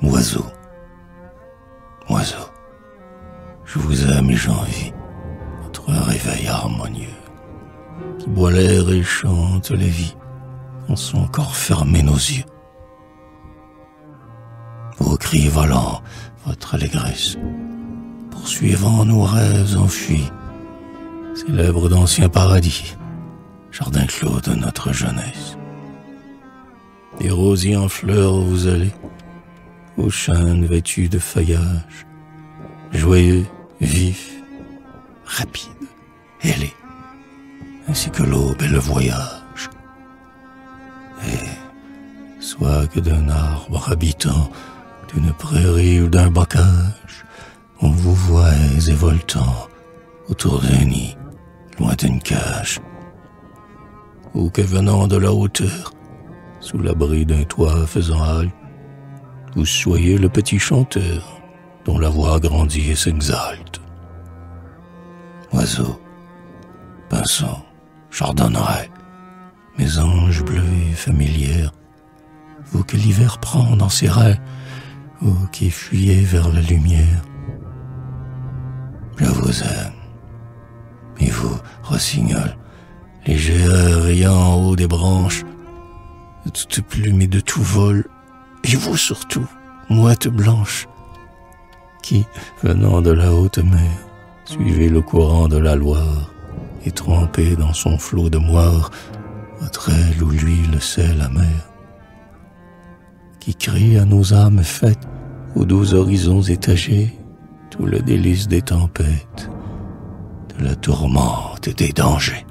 Oiseau, oiseau, je vous aime et j'envie votre réveil harmonieux qui boit l'air et chante les vies dans son corps fermé nos yeux. Vos cris volants, votre allégresse, poursuivant nos rêves enfuis, célèbre d'anciens paradis, jardin clos de notre jeunesse. Des rosiers en fleurs vous allez, aux chênes vêtus de feuillage, joyeux, vifs, rapides, ailés, ainsi que l'aube et le voyage. Et, soit que d'un arbre habitant, d'une prairie ou d'un bocage, on vous voit et autour d'un nid, loin d'une cage, ou que venant de la hauteur, sous l'abri d'un toit faisant halte, vous soyez le petit chanteur dont la voix grandit et s'exalte. Oiseau, pinceau, chardonneret, mes anges bleus et familières, vous que l'hiver prend dans ses raies, vous qui fuyez vers la lumière. Je vous aime, et vous, rossignol, léger rayant en haut des branches, de toutes plumes et de tout vol, et vous surtout, mouette blanche, qui, venant de la haute mer, suivez le courant de la Loire, et trempez dans son flot de moire votre aile où lui le sait la mer, qui crie à nos âmes faites aux doux horizons étagés tout le délice des tempêtes, de la tourmente et des dangers.